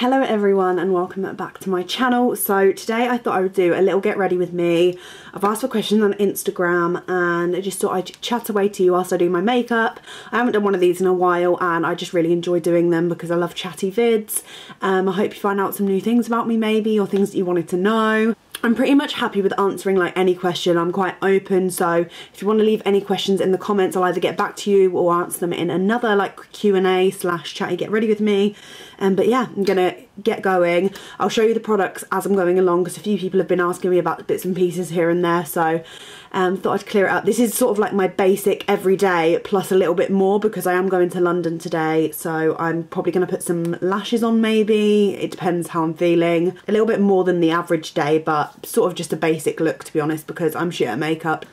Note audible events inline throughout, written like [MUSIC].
Hello everyone and welcome back to my channel. So today I thought I would do a little get ready with me. I've asked for questions on Instagram and I just thought I'd chat away to you whilst I do my makeup. I haven't done one of these in a while and I just really enjoy doing them because I love chatty vids. Um, I hope you find out some new things about me maybe or things that you wanted to know. I'm pretty much happy with answering like any question. I'm quite open so if you want to leave any questions in the comments I'll either get back to you or answer them in another like Q&A slash chatty get ready with me. Um, but yeah, I'm gonna get going. I'll show you the products as I'm going along because a few people have been asking me about bits and pieces here and there so um, thought I'd clear it up. This is sort of like my basic everyday plus a little bit more because I am going to London today so I'm probably going to put some lashes on maybe. It depends how I'm feeling. A little bit more than the average day but sort of just a basic look to be honest because I'm shit at makeup.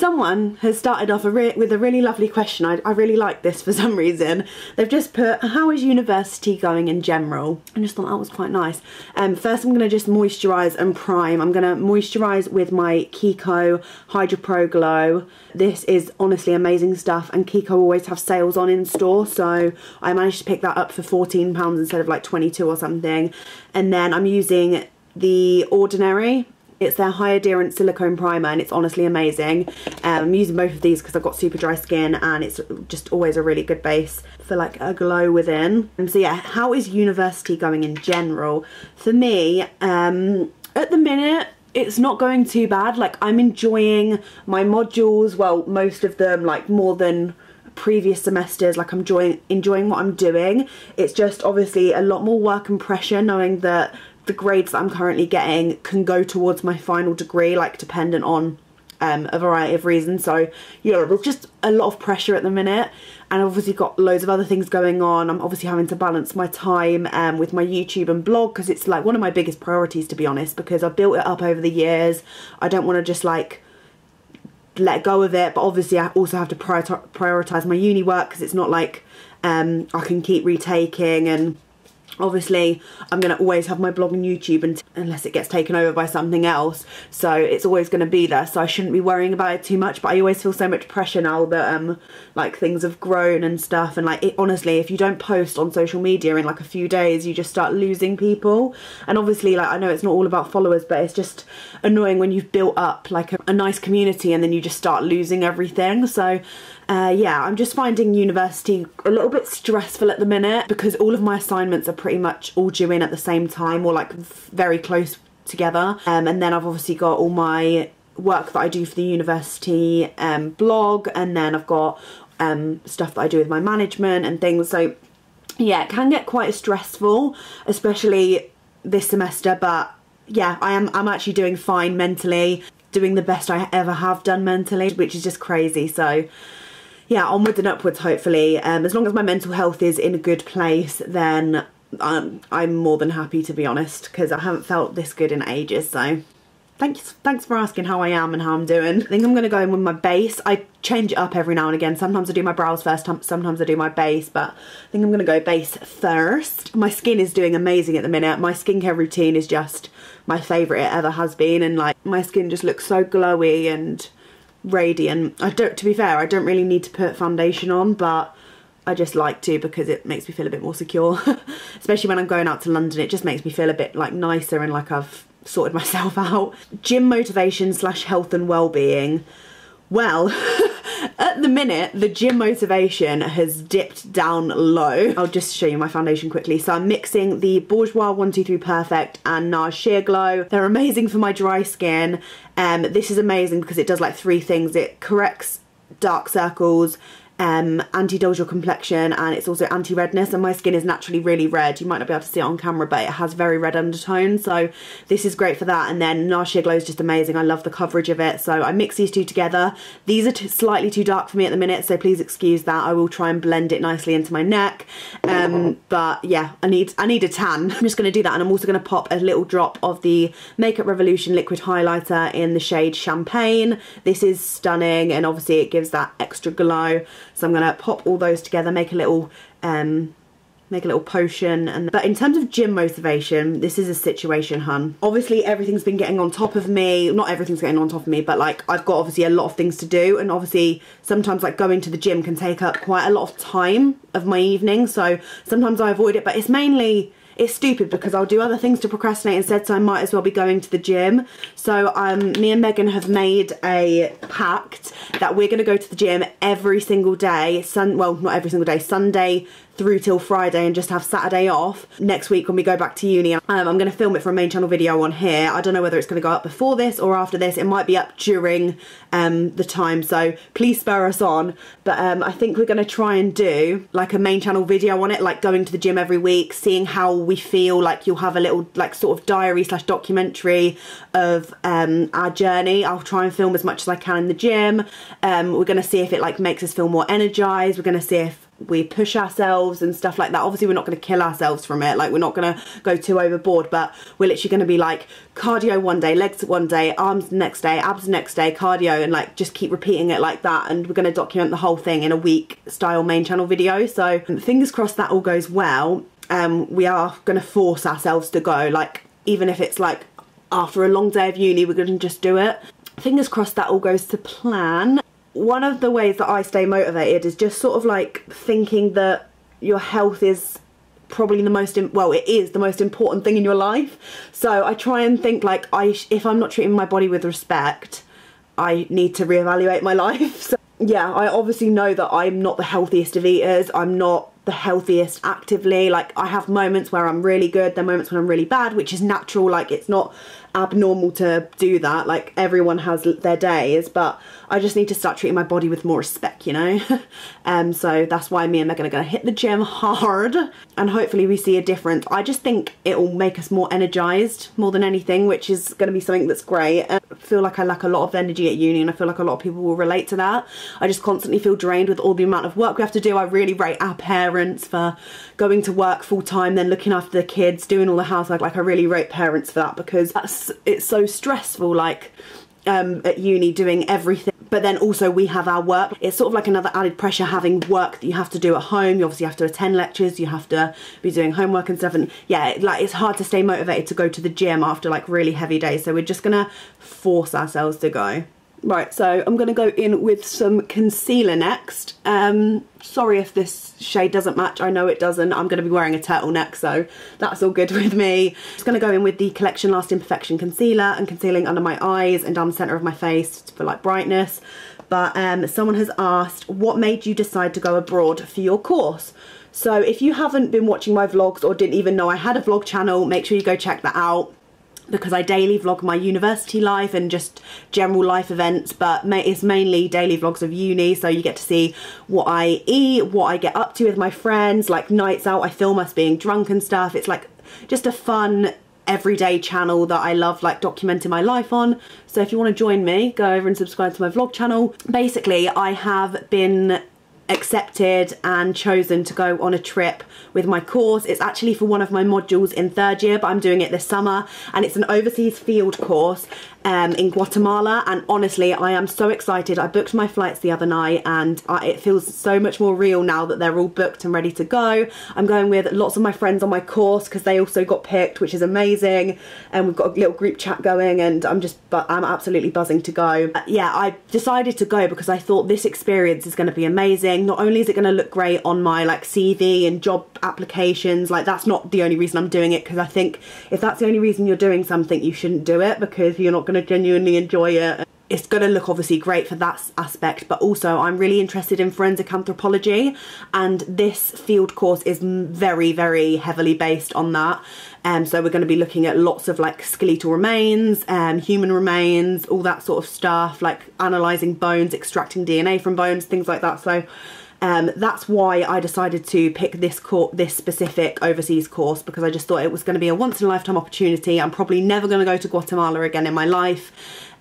Someone has started off a with a really lovely question. I, I really like this for [LAUGHS] some reason. They've just put, how is university going in general? I just thought that was quite nice. Um, first I'm going to just moisturise and prime. I'm going to moisturise with my Kiko Hydra Pro Glow. This is honestly amazing stuff and Kiko always have sales on in store so I managed to pick that up for £14 instead of like 22 or something. And then I'm using the Ordinary it's their high adherence silicone primer and it's honestly amazing. Um, I'm using both of these because I've got super dry skin and it's just always a really good base for like a glow within. And so yeah, how is university going in general? For me, um, at the minute, it's not going too bad. Like I'm enjoying my modules, well, most of them like more than previous semesters like I'm enjoying enjoying what I'm doing it's just obviously a lot more work and pressure knowing that the grades that I'm currently getting can go towards my final degree, like dependent on um, a variety of reasons. So, yeah, just a lot of pressure at the minute. And I've obviously got loads of other things going on. I'm obviously having to balance my time um, with my YouTube and blog because it's like one of my biggest priorities, to be honest, because I've built it up over the years. I don't want to just like let go of it. But obviously I also have to prioritize my uni work because it's not like um, I can keep retaking and obviously I'm going to always have my blog and YouTube and unless it gets taken over by something else. So it's always going to be there so I shouldn't be worrying about it too much but I always feel so much pressure now that um like things have grown and stuff and like it, honestly if you don't post on social media in like a few days you just start losing people. And obviously like I know it's not all about followers but it's just annoying when you've built up like a, a nice community and then you just start losing everything. So uh, yeah, I'm just finding university a little bit stressful at the minute because all of my assignments are pretty much all due in at the same time or like very close together. Um, and then I've obviously got all my work that I do for the university um, blog and then I've got um, stuff that I do with my management and things. So yeah, it can get quite stressful, especially this semester, but yeah, I am I'm actually doing fine mentally, doing the best I ever have done mentally, which is just crazy. So yeah, onwards and upwards, hopefully. Um, as long as my mental health is in a good place, then um, I'm more than happy, to be honest, because I haven't felt this good in ages, so thanks thanks for asking how I am and how I'm doing. I think I'm going to go in with my base. I change it up every now and again. Sometimes I do my brows first, sometimes I do my base, but I think I'm going to go base first. My skin is doing amazing at the minute. My skincare routine is just my favourite it ever has been, and like my skin just looks so glowy and radiant. I don't, to be fair, I don't really need to put foundation on, but I just like to because it makes me feel a bit more secure. [LAUGHS] Especially when I'm going out to London, it just makes me feel a bit like nicer and like I've sorted [LAUGHS] myself out. Gym motivation slash health and well-being. Well, [LAUGHS] at the minute, the gym motivation has dipped down low. I'll just show you my foundation quickly. So I'm mixing the Bourjois 123 Perfect and NARS Sheer Glow. They're amazing for my dry skin. Um, this is amazing because it does like three things. It corrects dark circles, um, your complexion and it's also anti-redness and my skin is naturally really red. You might not be able to see it on camera but it has very red undertones so this is great for that and then Sheer Glow is just amazing. I love the coverage of it so I mix these two together. These are slightly too dark for me at the minute so please excuse that. I will try and blend it nicely into my neck um, but yeah I need I need a tan. I'm just going to do that and I'm also going to pop a little drop of the Makeup Revolution liquid highlighter in the shade Champagne. This is stunning and obviously it gives that extra glow so I'm to pop all those together, make a little um, make a little potion and but in terms of gym motivation this is a situation hun. Obviously everything's been getting on top of me. Not everything's getting on top of me but like I've got obviously a lot of things to do. And obviously sometimes like going to the gym can take up quite a lot of time of my evening. So sometimes I avoid it but it's mainly it's stupid because I'll do other things to procrastinate instead so I might as well be going to the gym. So um, me and Megan have made a pact that we're going to go to the gym every single day, sun well not every single day, Sunday through till Friday and just have Saturday off next week when we go back to uni. Um, I'm going to film it for a main channel video on here. I don't know whether it's going to go up before this or after this. It might be up during um, the time, so please spur us on. But um, I think we're going to try and do like a main channel video on it, like going to the gym every week, seeing how we feel. Like you'll have a little like sort of diary slash documentary of um, our journey. I'll try and film as much as I can in the gym. Um, we're going to see if it like makes us feel more energized. We're going to see if we push ourselves and stuff like that. Obviously, we're not going to kill ourselves from it. Like, we're not going to go too overboard, but we're literally going to be like cardio one day, legs one day, arms next day, abs next day, cardio, and like just keep repeating it like that. And we're going to document the whole thing in a week style main channel video. So, fingers crossed that all goes well. Um, we are going to force ourselves to go. Like, even if it's like after a long day of uni, we're going to just do it. Fingers crossed that all goes to plan one of the ways that I stay motivated is just sort of like thinking that your health is probably the most well it is the most important thing in your life. So I try and think like I if I'm not treating my body with respect I need to reevaluate my [LAUGHS] life. So yeah I obviously know that I'm not the healthiest of eaters. I'm not the healthiest actively. Like I have moments where I'm really good. There are moments when I'm really bad which is natural. Like it's not abnormal to do that like everyone has their days but I just need to start treating my body with more respect you know? [LAUGHS] Um so that's why me and Megan are to hit the gym hard and hopefully we see a difference. I just think it will make us more energized more than anything which is going to be something that's great. I feel like I lack a lot of energy at uni and I feel like a lot of people will relate to that. I just constantly feel drained with all the amount of work we have to do. I really rate our parents for going to work full time then looking after the kids doing all the housework. Like I really rate parents for that because that's it's so stressful like um, at uni doing everything but then also we have our work. It's sort of like another added pressure having work that you have to do at home. You obviously have to attend lectures you have to be doing homework and stuff and yeah like it's hard to stay motivated to go to the gym after like really heavy days so we're just gonna force ourselves to go Right, so I'm going to go in with some concealer next. Um, sorry if this shade doesn't match, I know it doesn't. I'm going to be wearing a turtleneck, so that's all good [LAUGHS] with me. Just going to go in with the Collection Lasting Perfection Concealer and concealing under my eyes and down the centre of my face for like brightness. But um, someone has asked, what made you decide to go abroad for your course? So if you haven't been watching my vlogs or didn't even know I had a vlog channel, make sure you go check that out because I daily vlog my university life and just general life events but it's mainly daily vlogs of uni so you get to see what I eat, what I get up to with my friends, like nights out I film us being drunk and stuff. It's like just a fun everyday channel that I love like documenting my life on. So if you want to join me, go over and subscribe to my vlog channel. Basically, I have been accepted and chosen to go on a trip with my course. It's actually for one of my modules in third year, but I'm doing it this summer and it's an overseas field course um, in Guatemala and honestly I am so excited. I booked my flights the other night and I, it feels so much more real now that they're all booked and ready to go. I'm going with lots of my friends on my course because they also got picked which is amazing and we've got a little group chat going and I'm just but I'm absolutely buzzing to go. Uh, yeah I decided to go because I thought this experience is going to be amazing. Not only is it going to look great on my like CV and job applications like that's not the only reason I'm doing it because I think if that's the only reason you're doing something you shouldn't do it because you're not going to genuinely enjoy it. It's going to look obviously great for that aspect, but also I'm really interested in forensic anthropology and this field course is very, very heavily based on that. Um, so we're going to be looking at lots of like skeletal remains, um, human remains, all that sort of stuff, like analysing bones, extracting DNA from bones, things like that. So um, that's why I decided to pick this this specific overseas course because I just thought it was going to be a once in a lifetime opportunity. I'm probably never going to go to Guatemala again in my life.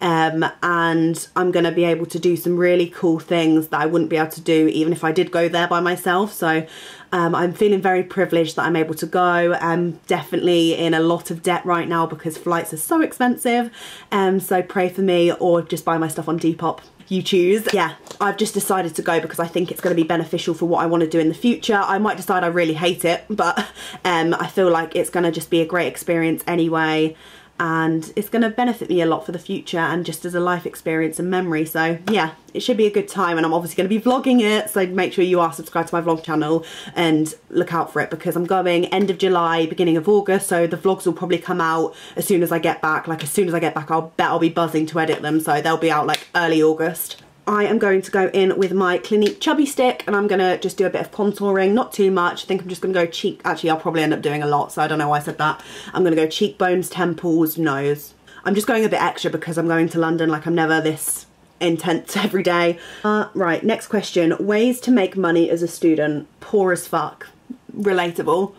Um, and I'm going to be able to do some really cool things that I wouldn't be able to do even if I did go there by myself. So um, I'm feeling very privileged that I'm able to go. I'm definitely in a lot of debt right now because flights are so expensive. Um, so pray for me or just buy my stuff on Depop you choose. Yeah, I've just decided to go because I think it's going to be beneficial for what I want to do in the future. I might decide I really hate it, but um, I feel like it's going to just be a great experience anyway. And it's going to benefit me a lot for the future and just as a life experience and memory. So yeah it should be a good time and I'm obviously going to be vlogging it so make sure you are subscribed to my vlog channel and look out for it because I'm going end of July beginning of August so the vlogs will probably come out as soon as I get back. Like as soon as I get back I'll bet I'll be buzzing to edit them so they'll be out like early August I am going to go in with my Clinique Chubby Stick and I'm going to just do a bit of contouring, not too much. I think I'm just going to go cheek, actually I'll probably end up doing a lot, so I don't know why I said that. I'm going to go cheekbones, temples, nose. I'm just going a bit extra because I'm going to London, like I'm never this intense [LAUGHS] every day. Uh, right, next question. Ways to make money as a student. Poor as fuck. Relatable.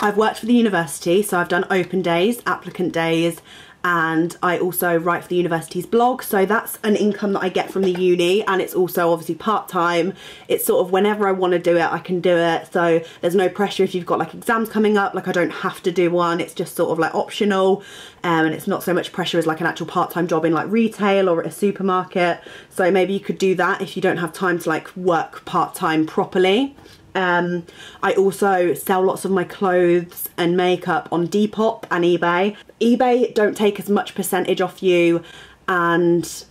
I've worked for the university, so I've done open days, applicant days, and I also write for the university's blog so that's an income that I get from the uni and it's also obviously part-time. It's sort of whenever I want to do it I can do it. So there's no pressure if you've got like exams coming up like I don't have to do one. It's just sort of like optional um, and it's not so much pressure as like an actual part-time job in like retail or a supermarket. So maybe you could do that if you don't have time to like work part-time properly um, I also sell lots of my clothes and makeup on Depop and eBay. eBay don't take as much percentage off you and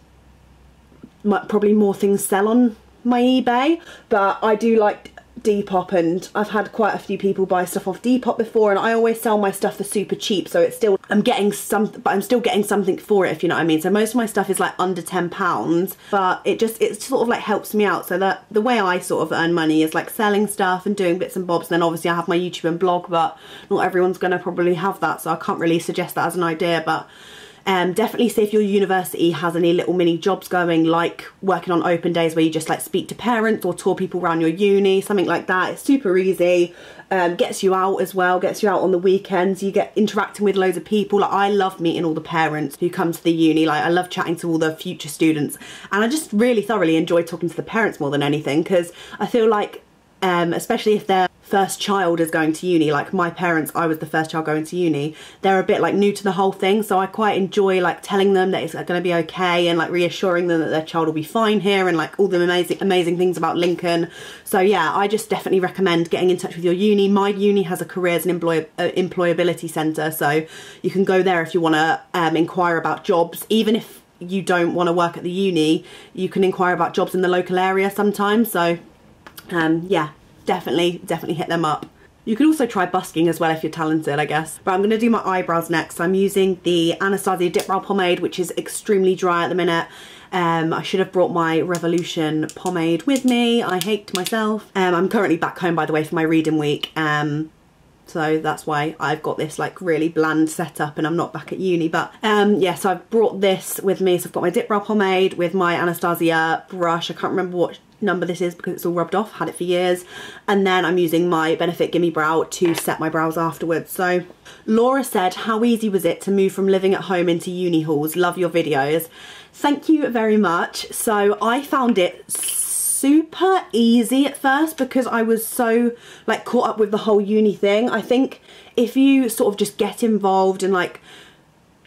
probably more things sell on my eBay but I do like Depop and I've had quite a few people buy stuff off Depop before and I always sell my stuff for super cheap so it's still I'm getting some but I'm still getting something for it if you know what I mean. So most of my stuff is like under 10 pounds but it just it sort of like helps me out. So that the way I sort of earn money is like selling stuff and doing bits and bobs and then obviously I have my YouTube and blog but not everyone's gonna probably have that so I can't really suggest that as an idea but um, definitely see if your university has any little mini jobs going like working on open days where you just like speak to parents or tour people around your uni, something like that. It's super easy, um, gets you out as well, gets you out on the weekends, you get interacting with loads of people. Like I love meeting all the parents who come to the uni, like I love chatting to all the future students and I just really thoroughly enjoy talking to the parents more than anything because I feel like um, especially if they're first child is going to uni. Like my parents I was the first child going to uni. They're a bit like new to the whole thing so I quite enjoy like telling them that it's going to be okay and like reassuring them that their child will be fine here and like all the amazing amazing things about Lincoln. So yeah I just definitely recommend getting in touch with your uni. My uni has a careers and employ uh, employability centre so you can go there if you want to um, inquire about jobs. Even if you don't want to work at the uni you can inquire about jobs in the local area sometimes so um, yeah definitely, definitely hit them up. You can also try busking as well if you're talented, I guess. But I'm going to do my eyebrows next. I'm using the Anastasia Dip Brow Pomade, which is extremely dry at the minute. Um, I should have brought my Revolution pomade with me. I hate myself. Um, I'm currently back home, by the way, for my reading week. Um, so that's why I've got this like really bland setup and I'm not back at uni but um yeah so I've brought this with me so I've got my dip brow pomade with my Anastasia brush I can't remember what number this is because it's all rubbed off, had it for years. And then I'm using my Benefit Gimme Brow to set my brows afterwards. So Laura said, how easy was it to move from living at home into uni halls? Love your videos. Thank you very much. So I found it super easy at first because I was so like caught up with the whole uni thing. I think if you sort of just get involved and like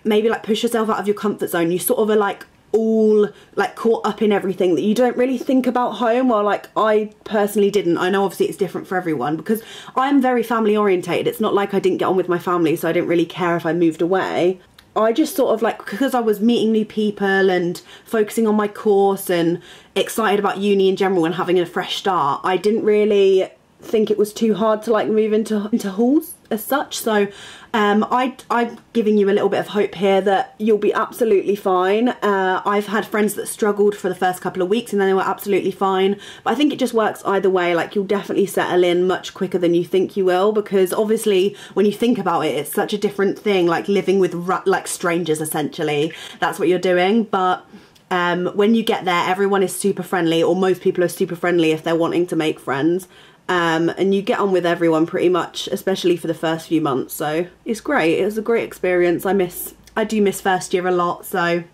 maybe like push yourself out of your comfort zone, you sort of are like all like caught up in everything that you don't really think about home. Well like I personally didn't. I know obviously it's different for everyone because I'm very family orientated. It's not like I didn't get on with my family so I didn't really care if I moved away. I just sort of like because I was meeting new people and focusing on my course and excited about uni in general and having a fresh start I didn't really think it was too hard to like move into into halls as such so um, I, I'm giving you a little bit of hope here that you'll be absolutely fine. Uh, I've had friends that struggled for the first couple of weeks and then they were absolutely fine. But I think it just works either way. Like you'll definitely settle in much quicker than you think you will because obviously when you think about it, it's such a different thing like living with like strangers essentially. That's what you're doing. But um, when you get there, everyone is super friendly or most people are super friendly if they're wanting to make friends um, and you get on with everyone pretty much, especially for the first few months. So it's great. It was a great experience. I miss, I do miss first year a lot. So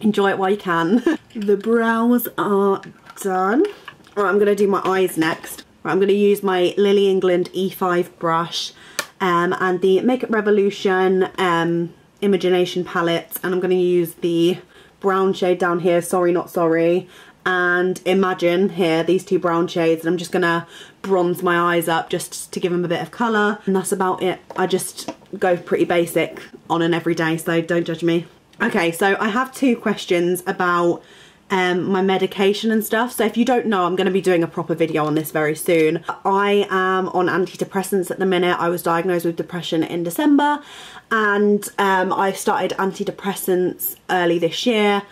enjoy it while you can. [LAUGHS] the brows are done. Right, I'm going to do my eyes next. Right, I'm going to use my Lily England E5 brush um, and the Makeup Revolution um, Imogenation palette. And I'm going to use the brown shade down here, Sorry Not Sorry and Imagine here, these two brown shades. And I'm just gonna bronze my eyes up just to give them a bit of colour. And that's about it. I just go pretty basic on an everyday, so don't judge me. Okay, so I have two questions about um, my medication and stuff. So if you don't know, I'm going to be doing a proper video on this very soon. I am on antidepressants at the minute. I was diagnosed with depression in December and um, I started antidepressants early this year.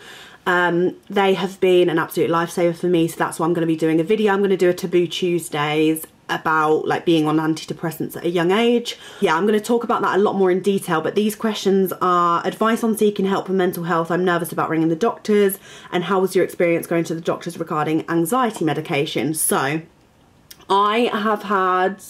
Um, they have been an absolute lifesaver for me so that's why I'm going to be doing a video. I'm going to do a Taboo Tuesdays about like being on antidepressants at a young age. Yeah, I'm going to talk about that a lot more in detail, but these questions are advice on seeking help for mental health. I'm nervous about ringing the doctors and how was your experience going to the doctors regarding anxiety medication? So, I have had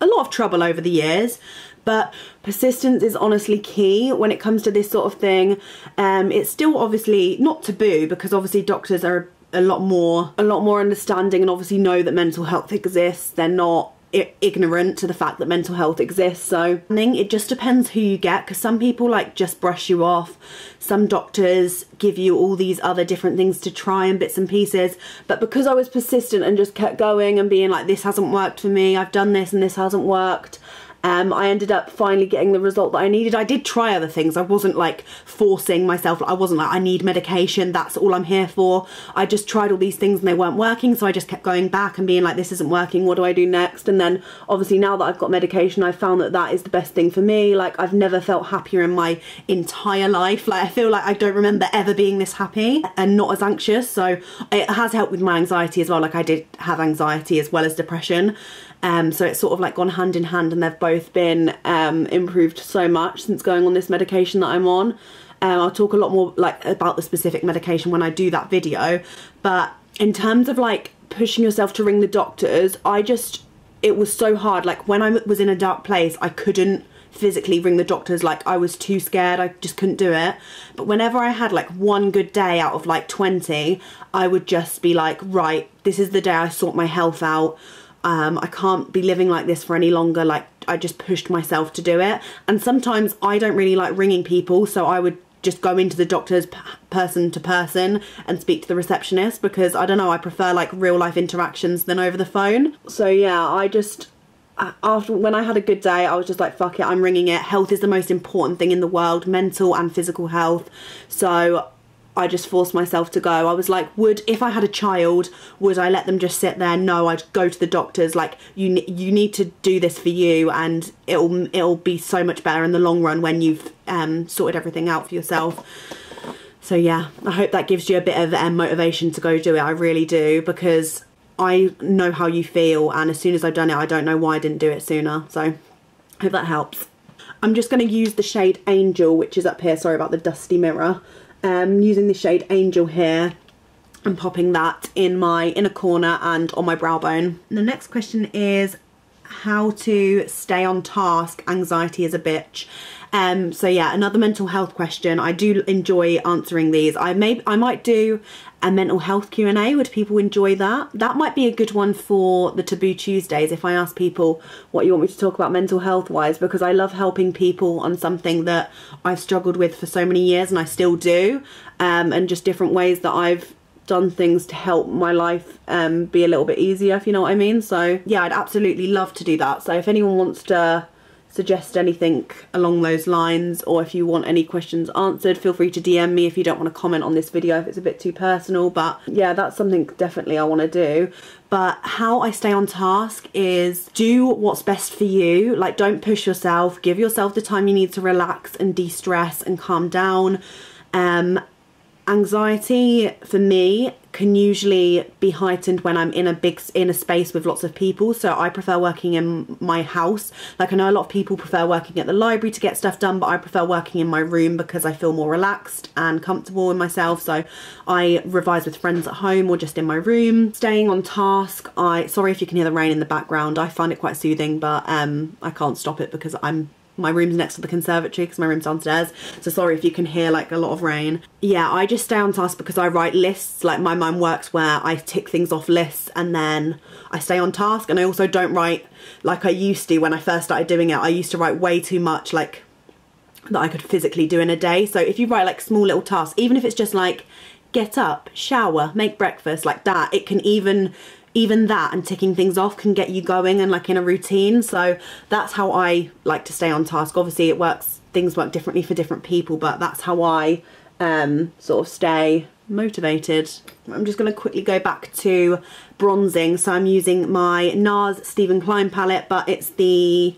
a lot of trouble over the years but persistence is honestly key when it comes to this sort of thing. Um, it's still obviously not taboo because obviously doctors are a lot more a lot more understanding and obviously know that mental health exists. They're not ignorant to the fact that mental health exists. So it just depends who you get because some people like just brush you off. Some doctors give you all these other different things to try and bits and pieces but because I was persistent and just kept going and being like this hasn't worked for me. I've done this and this hasn't worked um, I ended up finally getting the result that I needed. I did try other things. I wasn't like forcing myself. I wasn't like, I need medication. That's all I'm here for. I just tried all these things and they weren't working. So I just kept going back and being like, this isn't working. What do I do next? And then obviously now that I've got medication, I found that that is the best thing for me. Like I've never felt happier in my entire life. Like I feel like I don't remember ever being this happy and not as anxious. So it has helped with my anxiety as well. Like I did have anxiety as well as depression. Um, so it's sort of like gone hand in hand and they've both been um, improved so much since going on this medication that I'm on. Um, I'll talk a lot more like about the specific medication when I do that video. But in terms of like pushing yourself to ring the doctors, I just, it was so hard. Like when I was in a dark place, I couldn't physically ring the doctors like I was too scared I just couldn't do it but whenever I had like one good day out of like 20 I would just be like right this is the day I sort my health out um, I can't be living like this for any longer like I just pushed myself to do it. And sometimes I don't really like ringing people so I would just go into the doctor's person to person and speak to the receptionist because I don't know I prefer like real life interactions than over the phone. So yeah I just after when I had a good day I was just like fuck it I'm ringing it. Health is the most important thing in the world mental and physical health. So I just forced myself to go. I was like, would if I had a child, would I let them just sit there? No, I'd go to the doctors. Like you, you need to do this for you, and it'll it'll be so much better in the long run when you've um, sorted everything out for yourself. So yeah, I hope that gives you a bit of um, motivation to go do it. I really do because I know how you feel, and as soon as I've done it, I don't know why I didn't do it sooner. So hope that helps. I'm just going to use the shade Angel, which is up here. Sorry about the dusty mirror um, using the shade Angel here and popping that in my inner corner and on my brow bone. The next question is how to stay on task. Anxiety is a bitch. Um, so yeah, another mental health question. I do enjoy answering these. I may, I might do a mental health Q&A. Would people enjoy that? That might be a good one for the Taboo Tuesdays if I ask people what you want me to talk about mental health wise because I love helping people on something that I've struggled with for so many years and I still do um, and just different ways that I've done things to help my life um, be a little bit easier if you know what I mean. So yeah, I'd absolutely love to do that. So if anyone wants to suggest anything along those lines or if you want any questions answered feel free to DM me if you don't want to comment on this video if it's a bit too personal but yeah that's something definitely I want to do. But how I stay on task is do what's best for you like don't push yourself give yourself the time you need to relax and de-stress and calm down. Um, anxiety for me can usually be heightened when I'm in a big in a space with lots of people. So I prefer working in my house. Like I know a lot of people prefer working at the library to get stuff done but I prefer working in my room because I feel more relaxed and comfortable in myself. So I revise with friends at home or just in my room. Staying on task I sorry if you can hear the rain in the background. I find it quite soothing but um I can't stop it because I'm my room's next to the conservatory because my room's downstairs so sorry if you can hear like a lot of rain. Yeah I just stay on task because I write lists. Like my mind works where I tick things off lists and then I stay on task. And I also don't write like I used to when I first started doing it. I used to write way too much like that I could physically do in a day. So if you write like small little tasks even if it's just like get up, shower, make breakfast, like that. It can even even that and ticking things off can get you going and like in a routine. So that's how I like to stay on task. Obviously it works, things work differently for different people, but that's how I um, sort of stay motivated. I'm just going to quickly go back to bronzing. So I'm using my NARS Steven Klein palette, but it's the,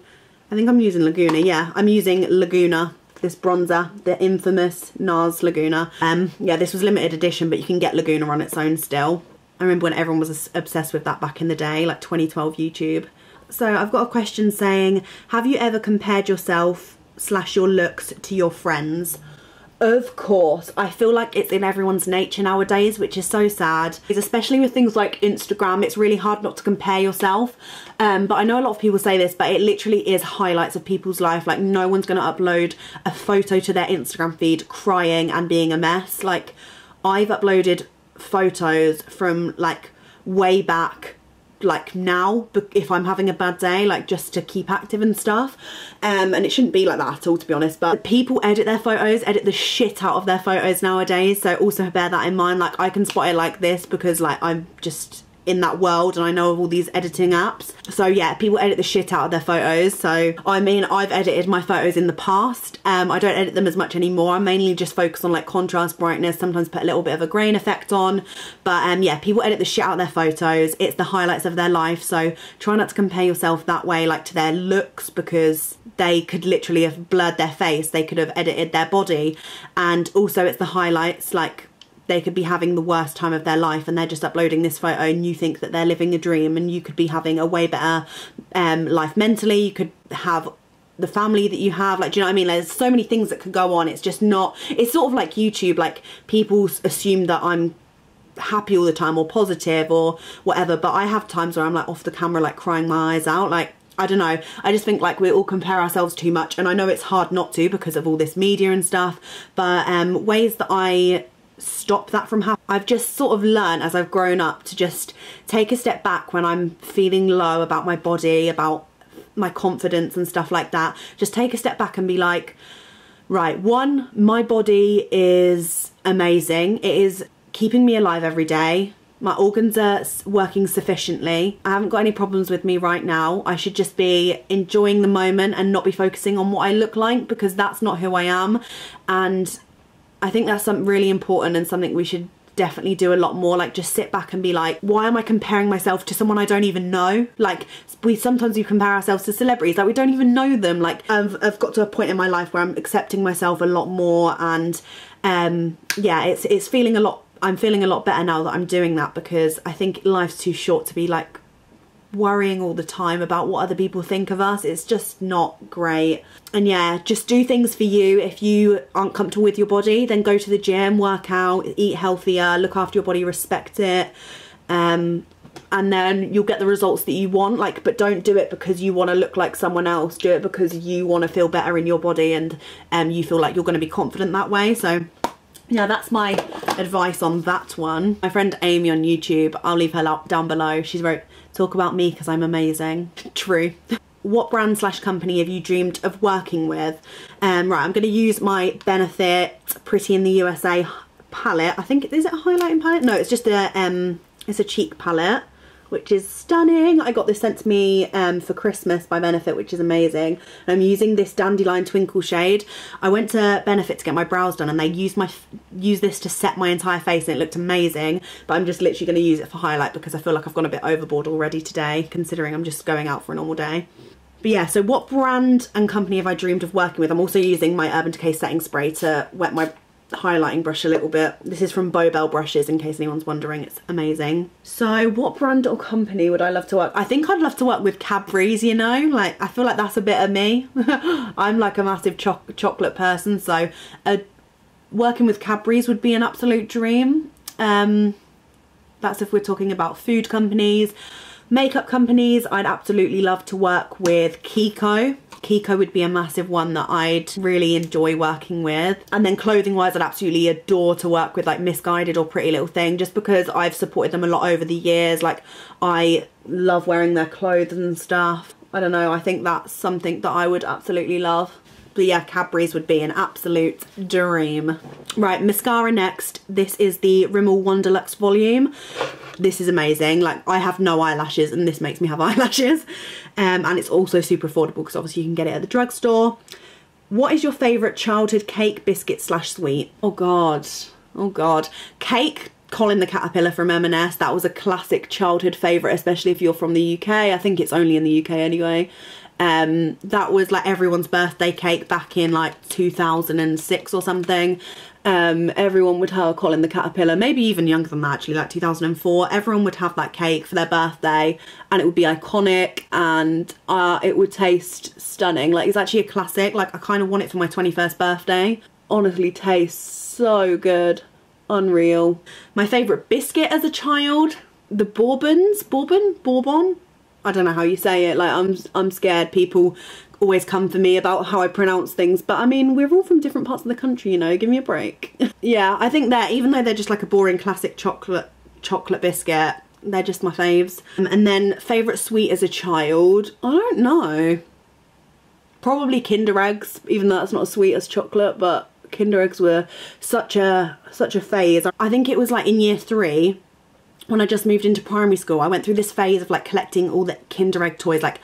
I think I'm using Laguna. Yeah, I'm using Laguna this bronzer, the infamous NARS Laguna. Um, yeah, this was limited edition, but you can get Laguna on its own still. I remember when everyone was obsessed with that back in the day, like 2012 YouTube. So I've got a question saying, have you ever compared yourself slash your looks to your friends? Of course, I feel like it's in everyone's nature nowadays, which is so sad. Especially with things like Instagram, it's really hard not to compare yourself. Um, but I know a lot of people say this, but it literally is highlights of people's life. Like no one's gonna upload a photo to their Instagram feed crying and being a mess. Like I've uploaded photos from like way back like now if I'm having a bad day like just to keep active and stuff. Um and it shouldn't be like that at all to be honest but people edit their photos edit the shit out of their photos nowadays. So also bear that in mind like I can spot it like this because like I'm just in that world and I know of all these editing apps. So yeah, people edit the shit out of their photos. So I mean, I've edited my photos in the past. Um, I don't edit them as much anymore. I mainly just focus on like contrast, brightness, sometimes put a little bit of a grain effect on. But um, yeah, people edit the shit out of their photos. It's the highlights of their life. So try not to compare yourself that way, like to their looks, because they could literally have blurred their face. They could have edited their body. And also it's the highlights, like they could be having the worst time of their life and they're just uploading this photo and you think that they're living a dream and you could be having a way better um, life mentally. You could have the family that you have. Like do you know what I mean? There's so many things that could go on. It's just not it's sort of like YouTube like people assume that I'm happy all the time or positive or whatever but I have times where I'm like off the camera like crying my eyes out. Like I don't know. I just think like we all compare ourselves too much and I know it's hard not to because of all this media and stuff but um, ways that I stop that from happening. I've just sort of learned as I've grown up to just take a step back when I'm feeling low about my body, about my confidence and stuff like that. Just take a step back and be like, right, one, my body is amazing. It is keeping me alive every day. My organs are working sufficiently. I haven't got any problems with me right now. I should just be enjoying the moment and not be focusing on what I look like because that's not who I am. And I think that's something really important and something we should definitely do a lot more like just sit back and be like why am I comparing myself to someone I don't even know? Like we sometimes we compare ourselves to celebrities like we don't even know them. Like I've, I've got to a point in my life where I'm accepting myself a lot more and um yeah it's it's feeling a lot I'm feeling a lot better now that I'm doing that because I think life's too short to be like worrying all the time about what other people think of us. It's just not great. And yeah, just do things for you. If you aren't comfortable with your body, then go to the gym, work out, eat healthier, look after your body, respect it. Um, and then you'll get the results that you want like but don't do it because you want to look like someone else do it because you want to feel better in your body and um, you feel like you're going to be confident that way so yeah that's my advice on that one my friend amy on youtube i'll leave her down below she's very talk about me because I'm amazing. True. [LAUGHS] what brand slash company have you dreamed of working with? Um, right, I'm going to use my Benefit Pretty in the USA palette. I think, is it a highlighting palette? No, it's just a, um, it's a cheek palette which is stunning. I got this sent to me um, for Christmas by Benefit, which is amazing. And I'm using this Dandelion Twinkle shade. I went to Benefit to get my brows done and they used my use this to set my entire face and it looked amazing. But I'm just literally going to use it for highlight because I feel like I've gone a bit overboard already today, considering I'm just going out for a normal day. But yeah, so what brand and company have I dreamed of working with? I'm also using my Urban Decay setting spray to wet my highlighting brush a little bit. This is from Bobel Brushes in case anyone's wondering. It's amazing. So what brand or company would I love to work? I think I'd love to work with Cadbury's, you know? Like I feel like that's a bit of me. [LAUGHS] I'm like a massive cho chocolate person so uh, working with Cadbury's would be an absolute dream. Um, that's if we're talking about food companies. Makeup companies, I'd absolutely love to work with Kiko. Kiko would be a massive one that I'd really enjoy working with. And then clothing wise, I'd absolutely adore to work with like Missguided or Pretty Little Thing just because I've supported them a lot over the years. Like I love wearing their clothes and stuff. I don't know, I think that's something that I would absolutely love. But yeah, Cadbury's would be an absolute dream. Right, mascara next. This is the Rimmel Wonderluxe Volume. This is amazing. Like, I have no eyelashes and this makes me have [LAUGHS] eyelashes. Um, and it's also super affordable because obviously you can get it at the drugstore. What is your favourite childhood cake, biscuit slash sweet? Oh God, oh God. Cake, Colin the Caterpillar from M&S. That was a classic childhood favourite, especially if you're from the UK. I think it's only in the UK anyway. Um, that was like everyone's birthday cake back in like 2006 or something. Um, everyone would have Colin the Caterpillar, maybe even younger than that actually, like 2004. Everyone would have that cake for their birthday and it would be iconic and uh, it would taste stunning. Like it's actually a classic. Like I kind of want it for my 21st birthday. Honestly tastes so good. Unreal. My favourite biscuit as a child, the Bourbons, Bourbon, Bourbon, I don't know how you say it. Like I'm I'm scared people always come for me about how I pronounce things. But I mean, we're all from different parts of the country, you know, give me a break. [LAUGHS] yeah, I think that even though they're just like a boring classic chocolate chocolate biscuit, they're just my faves. Um, and then favourite sweet as a child, I don't know. Probably Kinder Eggs, even though that's not as sweet as chocolate, but Kinder Eggs were such a such a phase. I think it was like in year three when I just moved into primary school, I went through this phase of like collecting all the Kinder Egg toys, like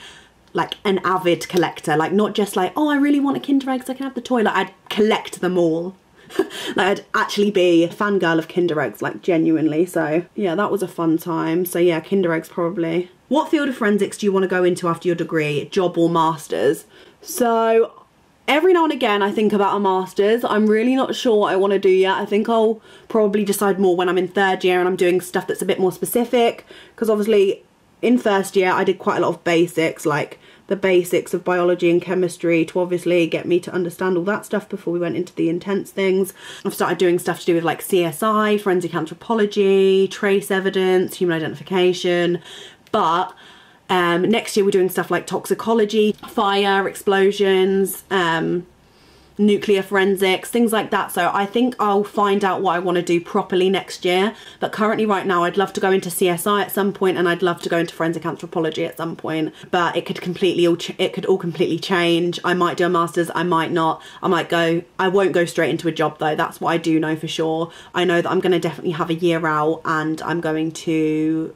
like an avid collector, like not just like, oh, I really want a Kinder Egg so I can have the toy, like I'd collect them all. [LAUGHS] like I'd actually be a fangirl of Kinder Eggs, like genuinely. So yeah, that was a fun time. So yeah, Kinder Eggs probably. What field of forensics do you want to go into after your degree, job or masters? So every now and again I think about a master's. I'm really not sure what I want to do yet. I think I'll probably decide more when I'm in third year and I'm doing stuff that's a bit more specific because obviously in first year I did quite a lot of basics like the basics of biology and chemistry to obviously get me to understand all that stuff before we went into the intense things. I've started doing stuff to do with like CSI, forensic anthropology, trace evidence, human identification, but um, next year we're doing stuff like toxicology, fire, explosions, um, nuclear forensics, things like that. So I think I'll find out what I want to do properly next year. But currently right now I'd love to go into CSI at some point and I'd love to go into forensic anthropology at some point. But it could completely all it could all completely change. I might do a master's, I might not. I might go I won't go straight into a job though. That's what I do know for sure. I know that I'm going to definitely have a year out and I'm going to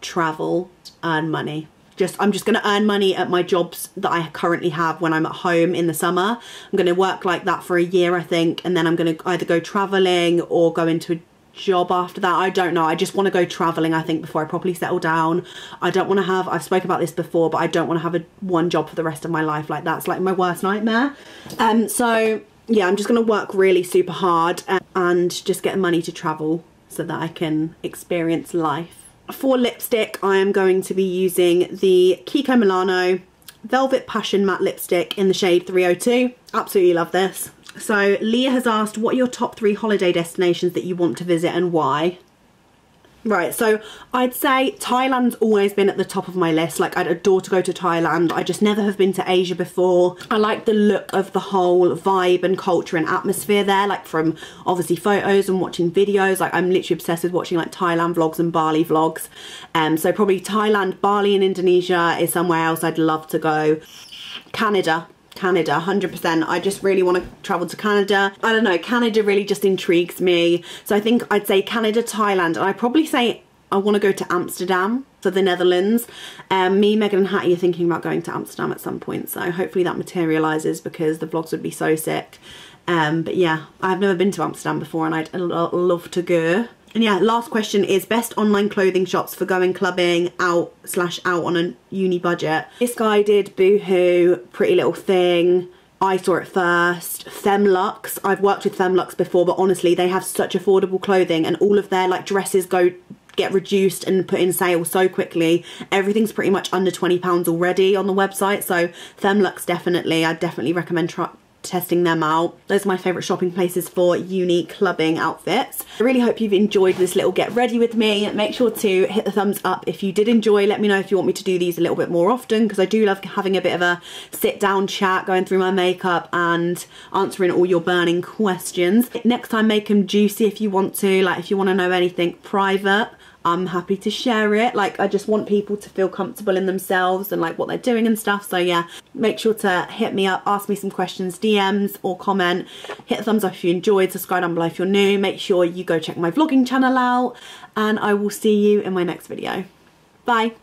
travel earn money. Just I'm just going to earn money at my jobs that I currently have when I'm at home in the summer. I'm going to work like that for a year I think and then I'm going to either go traveling or go into a job after that. I don't know. I just want to go traveling I think before I properly settle down. I don't want to have I've spoken about this before but I don't want to have a one job for the rest of my life like that's like my worst nightmare. Um so yeah I'm just going to work really super hard and, and just get money to travel so that I can experience life for lipstick, I am going to be using the Kiko Milano Velvet Passion Matte Lipstick in the shade 302. Absolutely love this. So Leah has asked, what your top three holiday destinations that you want to visit and why? Right, so I'd say Thailand's always been at the top of my list. Like, I'd adore to go to Thailand. I just never have been to Asia before. I like the look of the whole vibe and culture and atmosphere there, like from obviously photos and watching videos. Like, I'm literally obsessed with watching like Thailand vlogs and Bali vlogs. Um, so probably Thailand, Bali and Indonesia is somewhere else I'd love to go. Canada, Canada 100% I just really want to travel to Canada. I don't know Canada really just intrigues me. So I think I'd say Canada Thailand and I'd probably say I want to go to Amsterdam so the Netherlands. Um, me Megan and Hattie are thinking about going to Amsterdam at some point so hopefully that materializes because the vlogs would be so sick. Um, but yeah I've never been to Amsterdam before and I'd love to go and yeah, last question is best online clothing shops for going clubbing out slash out on a uni budget. This guy did Boohoo, Pretty Little Thing, I saw it first. Femme Luxe. I've worked with Femme Luxe before, but honestly, they have such affordable clothing and all of their like dresses go get reduced and put in sale so quickly. Everything's pretty much under £20 already on the website. So Femme Luxe definitely, I definitely recommend try testing them out. Those are my favourite shopping places for uni clubbing outfits. I really hope you've enjoyed this little get ready with me. Make sure to hit the thumbs up if you did enjoy. Let me know if you want me to do these a little bit more often because I do love having a bit of a sit down chat, going through my makeup and answering all your burning questions. Next time make them juicy if you want to, like if you want to know anything private I'm happy to share it. Like I just want people to feel comfortable in themselves and like what they're doing and stuff. So yeah, make sure to hit me up, ask me some questions, DMs or comment. Hit thumbs up if you enjoyed, subscribe down below if you're new. Make sure you go check my vlogging channel out and I will see you in my next video. Bye.